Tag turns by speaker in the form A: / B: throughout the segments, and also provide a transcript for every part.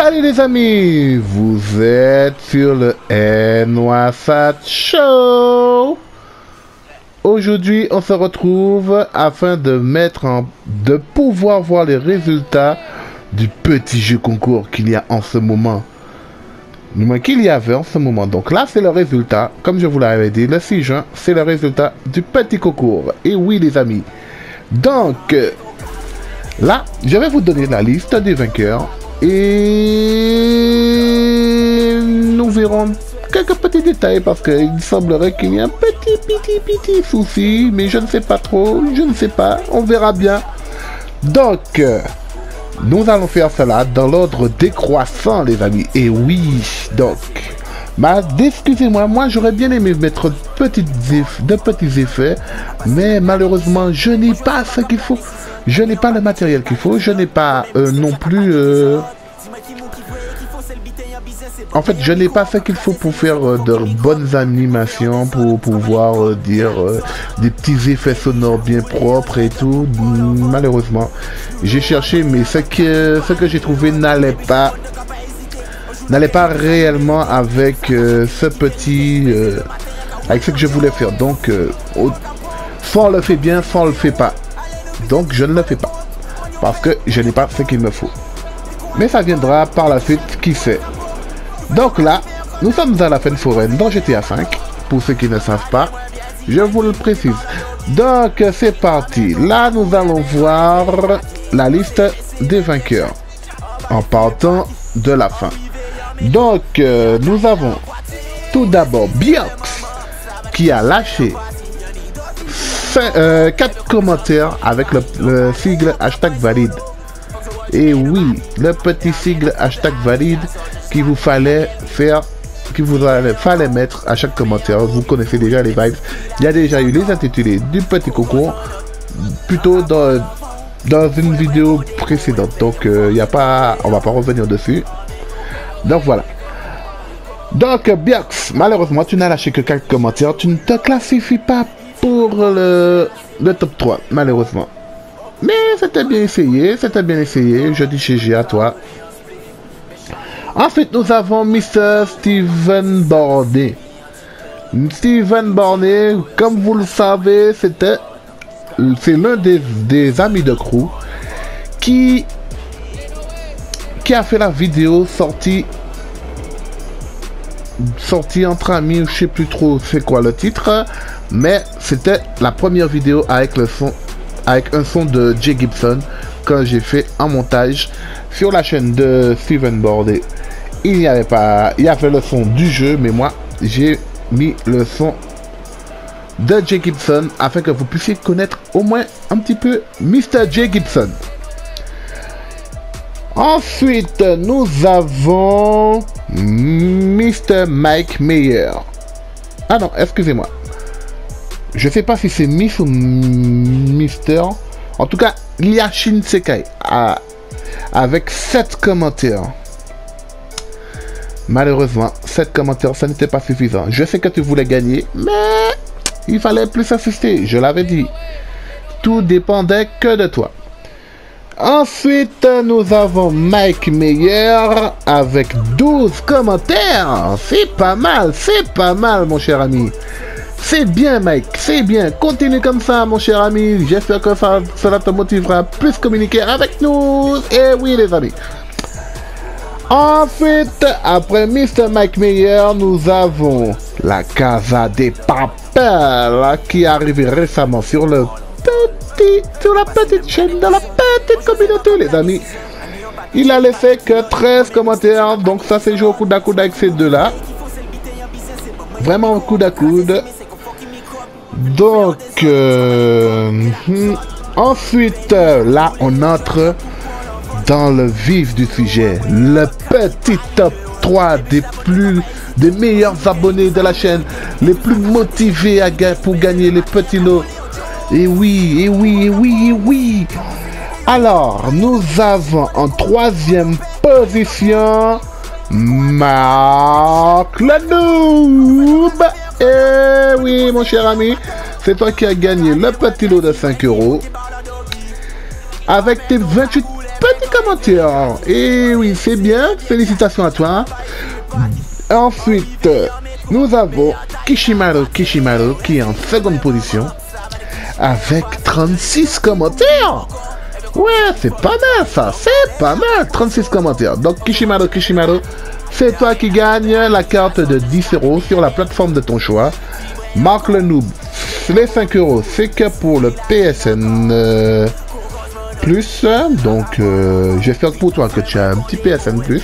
A: Salut les amis, vous êtes sur le NYSAT Show. Aujourd'hui, on se retrouve afin de mettre de pouvoir voir les résultats du petit jeu concours qu'il y a en ce moment. Du moins qu'il y avait en ce moment. Donc là, c'est le résultat. Comme je vous l'avais dit, le 6 juin, c'est le résultat du petit concours. Et oui, les amis. Donc, euh, là, je vais vous donner la liste des vainqueurs. Et nous verrons quelques petits détails parce qu'il semblerait qu'il y ait un petit, petit, petit souci. Mais je ne sais pas trop. Je ne sais pas. On verra bien. Donc, nous allons faire cela dans l'ordre décroissant, les amis. Et oui, donc, bah, excusez-moi, moi j'aurais bien aimé mettre de petits effets, mais malheureusement, je n'ai pas ce qu'il faut. Je n'ai pas le matériel qu'il faut, je n'ai pas euh, non plus... euh, en fait, je n'ai pas ce qu'il faut pour faire euh, de bonnes animations, pour pouvoir dire des petits effets sonores bien propres et tout. Malheureusement, j'ai cherché, mais ce que, ce que j'ai trouvé n'allait pas, n'allait pas réellement avec ce petit, avec ce que je voulais faire. Donc, soit on le fait bien, soit on le fait pas. Donc, je ne le fais pas parce que je n'ai pas ce qu'il me faut. Mais ça viendra par la suite, qui sait. Donc là, nous sommes à la fin foraine dans GTA 5. Pour ceux qui ne savent pas, je vous le précise. Donc c'est parti. Là, nous allons voir la liste des vainqueurs. En partant de la fin. Donc, euh, nous avons tout d'abord Biox qui a lâché 4 commentaires avec le, le sigle hashtag valide. Et oui, le petit sigle hashtag valide qu'il vous fallait faire, qu'il vous allait- fallait mettre à chaque commentaire. Vous connaissez déjà les vibes. Il y a déjà eu les intitulés du petit concours, plutôt dans, dans une vidéo précédente. Donc, euh, il n'y a pas, on va pas revenir dessus. Donc voilà. Donc, Biox, malheureusement, tu n'as lâché que quelques commentaires. Tu ne te classifies pas pour le, le top 3, malheureusement. Mais c'était bien essayé, c'était bien essayé. Je dis GG à toi. Ensuite, nous avons Mr. Steven Bornet. Steven Bornet, comme vous le savez, c'était c'est l'un des, des amis de crew qui qui a fait la vidéo sortie sortie entre amis, je sais plus trop c'est quoi le titre, mais c'était la première vidéo avec un son de Jay Gibson que j'ai fait en montage sur la chaîne de Steven Bordet. Il n'y avait pas, il y avait le son du jeu, mais moi j'ai mis le son de Jay Gibson afin que vous puissiez connaître au moins un petit peu Mr. Jay Gibson. Ensuite, nous avons Mr. Mike Meyer. Ah non, excusez-moi. Je sais pas si c'est Miss ou Mister. En tout cas, Liashin Sekai a- avec 7 commentaires. Malheureusement, 7 commentaires, ça n'était pas suffisant. Je sais que tu voulais gagner, mais il fallait plus assister, je l'avais dit. Tout dépendait que de toi. Ensuite, nous avons Mike Meyer avec 12 commentaires. C'est pas mal, c'est pas mal, mon cher ami. C'est bien, Mike, c'est bien. Continue comme ça, mon cher ami. J'espère que ça, cela te motivera à plus communiquer avec nous. Et oui, les amis. Ensuite, après Mr. Mike Meyer, nous avons la Casa des Papel qui est arrivée récemment sur le petit, sur la petite chaîne de la petite communauté, les amis. Il a laissé que 13 commentaires, donc ça s'est joué au coude à coude avec ces deux-là. Vraiment au coude à coude. Donc, euh, hmm, ensuite, euh, là, on entre dans le vif du sujet. Le petit top 3 des plus, des meilleurs abonnés de la chaîne, les plus motivés à pour gagner les petits lots. Et oui, et oui, et oui, et oui. Alors, nous avons en troisième position Marc. Eh oui, mon cher ami, c'est toi qui as gagné le petit lot de 5 euros avec tes 28 petits commentaires. Et oui, c'est bien. Félicitations à toi. Ensuite, nous avons Kishimaru Kishimaru qui est en seconde position avec 36 commentaires. Ouais, c'est pas mal ça, c'est pas mal. 36 commentaires. Donc Kishimaru Kishimaru, c'est toi qui gagne la carte de 10 euros sur la plateforme de ton choix. Marc le noob, les 5 euros, c'est que pour le PSN euh, plus. Donc, euh, j'espère pour toi que tu as un petit PSN plus.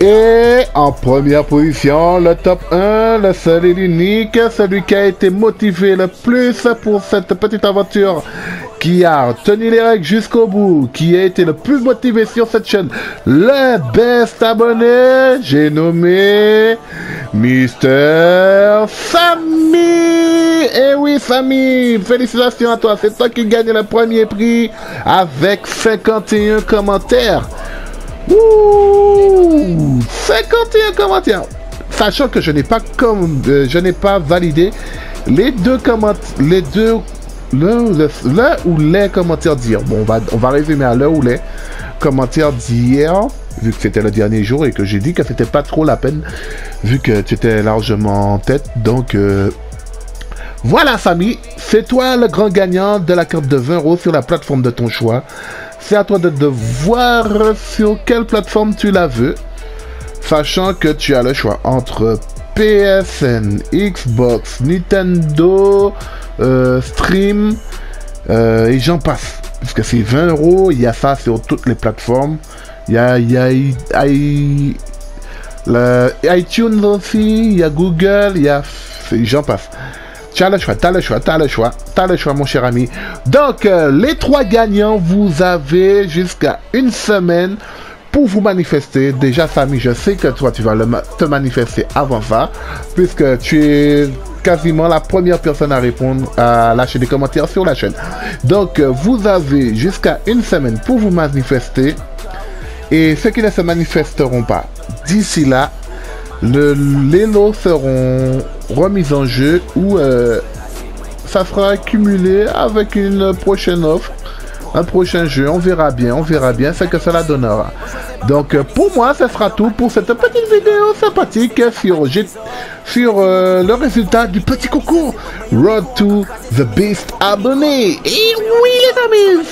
A: Et en première position, le top 1, le seul et l'unique, celui qui a été motivé le plus pour cette petite aventure, qui a tenu les règles jusqu'au bout, qui a été le plus motivé sur cette chaîne, le best abonné, j'ai nommé Mister Sammy. Eh oui, Sammy, félicitations à toi, c'est toi qui gagne le premier prix avec 51 commentaires. Ouh 51 commentaires Sachant que je n'ai pas comme euh, je n'ai pas validé les deux commentaires les deux le, ou les commentaires d'hier. Bon, on va, on va résumer à l'heure ou les commentaires d'hier, vu que c'était le dernier jour et que j'ai dit que c'était pas trop la peine, vu que tu étais largement en tête. Donc, euh, voilà, Samy, c'est toi le grand gagnant de la carte de 20 euros sur la plateforme de ton choix. C'est à toi de, de voir sur quelle plateforme tu la veux, sachant que tu as le choix entre PSN, Xbox, Nintendo, euh, Stream euh, et j'en passe. Parce que c'est 20 euros, il y a ça sur toutes les plateformes. Il y a, y a, iTunes aussi, il y a Google, il y a... J'en passe. Tu le choix, tu as le choix, tu as le choix, tu as le choix, mon cher ami. Donc, euh, les trois gagnants, vous avez jusqu'à une semaine pour vous manifester. Déjà, Samy, je sais que toi, tu vas le te manifester avant ça, puisque tu es quasiment la première personne à répondre, à lâcher des commentaires sur la chaîne. Donc, euh, vous avez jusqu'à une semaine pour vous manifester. Et ceux qui ne se manifesteront pas, d'ici là, les lots seront remis en jeu ou euh, ça sera accumulé avec une prochaine offre, un prochain jeu. On verra bien, on verra bien ce que cela donnera. Donc euh, pour moi, ce sera tout pour cette petite vidéo sympathique sur, sur euh, le résultat du petit concours Road to the Beast abonné. Et oui les amis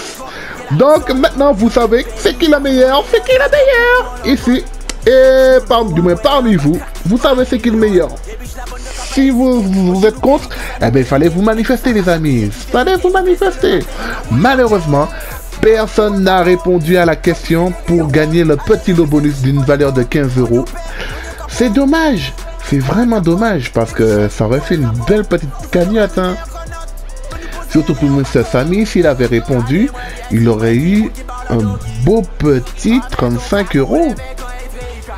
A: donc maintenant vous savez c'est qui la meilleure, c'est qui la meilleure ici et parmi, du moins parmi vous, vous savez ce qui le meilleur. Si vous, vous êtes contre, eh bien, il fallait vous manifester, les amis. Il fallait vous manifester. Malheureusement, personne n'a répondu à la question pour gagner le petit lot bonus d'une valeur de 15 euros. C'est dommage. C'est vraiment dommage parce que ça aurait fait une belle petite cagnotte. Hein. Surtout pour M. Samy, s'il avait répondu, il aurait eu un beau petit 35 euros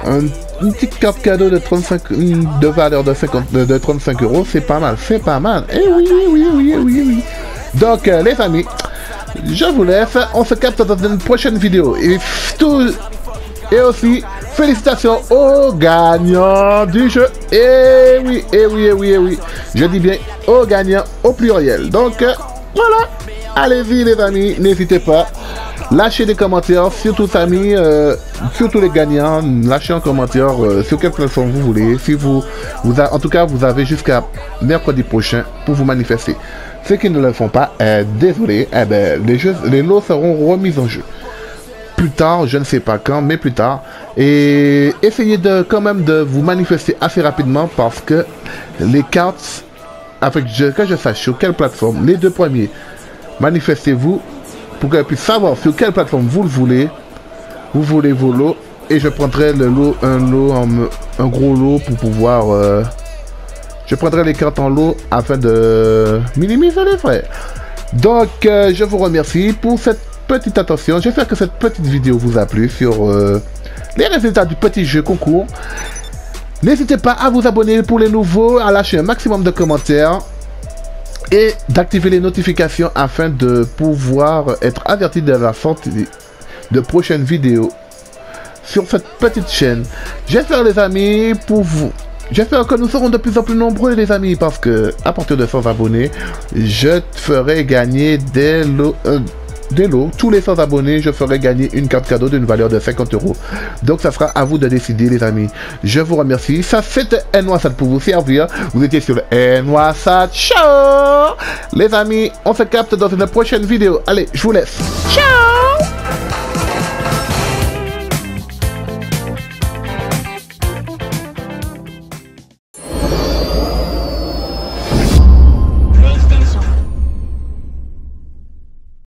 A: une petite carte cadeau de 35 de valeur de 50 de, 35 euros c'est pas mal c'est pas mal. Eh oui oui oui oui oui. Donc euh, les amis je vous laisse on se capte dans une prochaine vidéo. Et tout et aussi félicitations aux gagnants du jeu. Eh oui et eh oui et oui et oui. Je dis bien aux gagnants au pluriel. Donc euh, voilà. Allez-y les amis n'hésitez pas Lâchez des commentaires, surtout amis, euh, surtout les gagnants, lâchez un commentaire euh, sur quelle plateforme vous voulez. Si vous, en tout cas, vous avez jusqu'à mercredi prochain pour vous manifester. Ceux qui ne le font pas, euh, désolé, eh ben, les, jeux, les lots seront remis en jeu. Plus tard, je ne sais pas quand, mais plus tard. Et essayez de quand même de vous manifester assez rapidement parce que les cartes, avec que je sache sur quelle plateforme, les deux premiers, manifestez-vous pour qu'elle puisse savoir sur quelle plateforme vous le voulez. Vous voulez vos lots et je prendrai le lot, un lot, un, gros lot pour pouvoir. Euh, je prendrai les cartes en lot afin de minimiser les frais. Donc, euh, je vous remercie pour cette petite attention. J'espère que cette petite vidéo vous a plu sur euh, les résultats du petit jeu concours. N'hésitez pas à vous abonner pour les nouveaux, à lâcher un maximum de commentaires et d'activer les notifications afin de pouvoir être averti de la sortie de prochaines vidéos sur cette petite chaîne. J'espère les amis pour vous. J'espère que nous serons de plus en plus nombreux les amis parce que à partir de 100 abonnés, je te ferai gagner des lots, euh, des lots. Tous les 100 abonnés, je ferai gagner une carte cadeau d'une valeur de 50 euros. Donc ça sera à vous de décider les amis. Je vous remercie. Ça c'était NWASAT pour vous servir. Vous étiez sur le NWASAT Show. Les amis, on se capte dans une prochaine vidéo. Allez, je vous laisse. Ciao